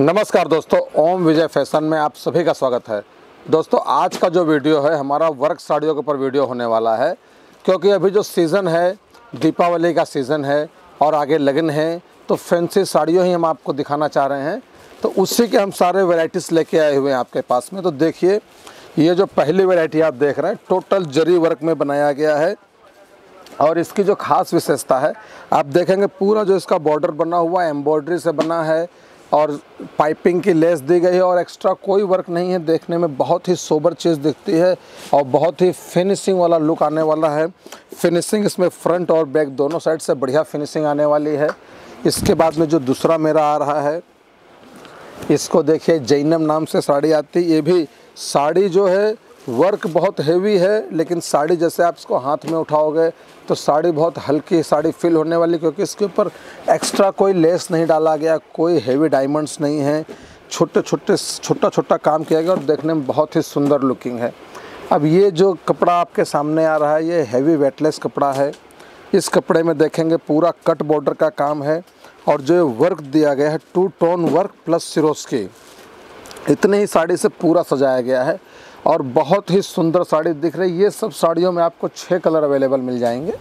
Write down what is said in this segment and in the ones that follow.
नमस्कार दोस्तों, ओम विजय फ़ैशन में आप सभी का स्वागत है। दोस्तों, आज का जो वीडियो है, हमारा वर्क साड़ियों के ऊपर वीडियो होने वाला है, क्योंकि अभी जो सीज़न है, दीपावली का सीज़न है और आगे लगन है तो फैंसी साड़ियों ही हम आपको दिखाना चाह रहे हैं। तो उसी के हम सारे वेराइटीज़ लेके आए हुए हैं आपके पास में। तो देखिए, ये जो पहली वेराइटी आप देख रहे हैं टोटल जरी वर्क में बनाया गया है और इसकी जो खास विशेषता है, आप देखेंगे पूरा जो इसका बॉर्डर बना हुआ है एम्ब्रॉयडरी से बना है और पाइपिंग की लेस दी गई है और एक्स्ट्रा कोई वर्क नहीं है। देखने में बहुत ही सोबर चीज़ दिखती है और बहुत ही फिनिशिंग वाला लुक आने वाला है। फिनिशिंग इसमें फ्रंट और बैक दोनों साइड से बढ़िया फिनिशिंग आने वाली है। इसके बाद में जो दूसरा मेरा आ रहा है, इसको देखिए जैनम नाम से साड़ी आती ये भी साड़ी जो है वर्क बहुत हेवी है, लेकिन साड़ी जैसे आप इसको हाथ में उठाओगे तो साड़ी बहुत हल्की साड़ी फील होने वाली, क्योंकि इसके ऊपर एक्स्ट्रा कोई लेस नहीं डाला गया, कोई हेवी डायमंड्स नहीं है। छोटे छोटे, छोटा छोटा काम किया गया और देखने में बहुत ही सुंदर लुकिंग है। अब ये जो कपड़ा आपके सामने आ रहा है, ये हैवी वेटलेस कपड़ा है। इस कपड़े में देखेंगे पूरा कट बॉर्डर का काम है और जो वर्क दिया गया है two tone work plus Swarovski इतने ही साड़ी से पूरा सजाया गया है। और बहुत ही सुंदर साड़ी दिख रही है। ये सब साड़ियों में आपको छः कलर अवेलेबल मिल जाएँगे।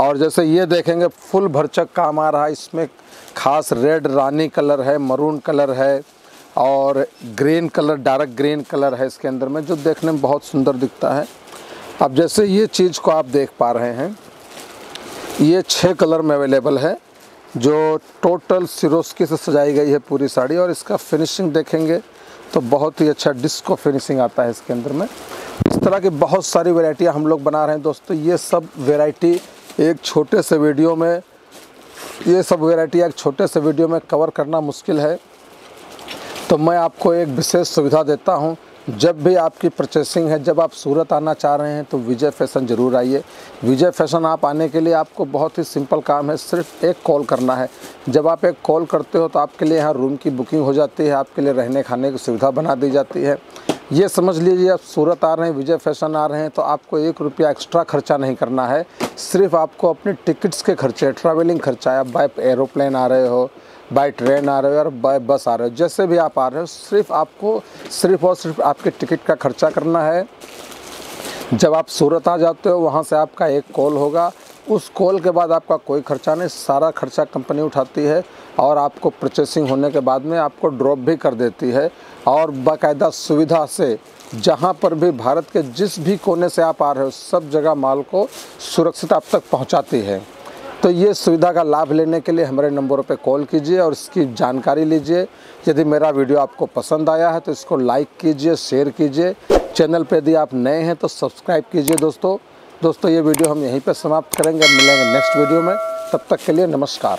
और जैसे ये देखेंगे, फुल भरचक काम आ रहा है। इसमें खास रेड रानी कलर है, मरून कलर है और green colour, dark green colour है इसके अंदर में, जो देखने में बहुत सुंदर दिखता है। अब जैसे ये चीज़ को आप देख पा रहे हैं, ये छः कलर में अवेलेबल है, जो टोटल सिरोस्की से सजाई गई है पूरी साड़ी। और इसका फिनिशिंग देखेंगे तो बहुत ही अच्छा डिस्को फिनिशिंग आता है इसके अंदर में। इस तरह की बहुत सारी वेराइटियाँ हम लोग बना रहे हैं दोस्तों। ये सब वेराइटी एक छोटे से वीडियो में, ये सब वेराइटियाँ एक छोटे से वीडियो में कवर करना मुश्किल है। तो मैं आपको एक विशेष सुविधा देता हूँ। जब भी आपकी परचेसिंग है, जब आप सूरत आना चाह रहे हैं तो विजय फ़ैशन ज़रूर आइए। विजय फ़ैशन आप आने के लिए आपको बहुत ही सिंपल काम है, सिर्फ़ एक कॉल करना है। जब आप एक कॉल करते हो तो आपके लिए यहाँ रूम की बुकिंग हो जाती है, आपके लिए रहने खाने की सुविधा बना दी जाती है। ये समझ लीजिए आप सूरत आ रहे हैं, विजय फ़ैशन आ रहे हैं तो आपको एक रुपया एक्स्ट्रा खर्चा नहीं करना है। सिर्फ़ आपको अपने टिकट्स के खर्चे ट्रैवलिंग खर्चा है आप बाय एरोप्लेन आ रहे हो बाय ट्रेन आ रहे हो, और बाय बस आ रहे हो, जैसे भी आप आ रहे हो, सिर्फ़ आपको, सिर्फ़ और सिर्फ़ आपके टिकट का खर्चा करना है। जब आप सूरत आ जाते हो, वहाँ से आपका एक कॉल होगा उस कॉल के बाद आपका कोई खर्चा नहीं, सारा खर्चा कंपनी उठाती है और आपको परचेसिंग होने के बाद में आपको ड्रॉप भी कर देती है। और बाकायदा सुविधा से जहाँ पर भी भारत के जिस भी कोने से आप आ रहे हो, सब जगह माल को सुरक्षित आप तक पहुँचाती है। तो ये सुविधा का लाभ लेने के लिए हमारे नंबरों पर कॉल कीजिए और इसकी जानकारी लीजिए। यदि मेरा वीडियो आपको पसंद आया है तो इसको लाइक कीजिए शेयर कीजिए। चैनल पर यदि आप नए हैं तो सब्सक्राइब कीजिए दोस्तों। दोस्तों, ये वीडियो हम यहीं पर समाप्त करेंगे। मिलेंगे नेक्स्ट वीडियो में। तब तक के लिए नमस्कार।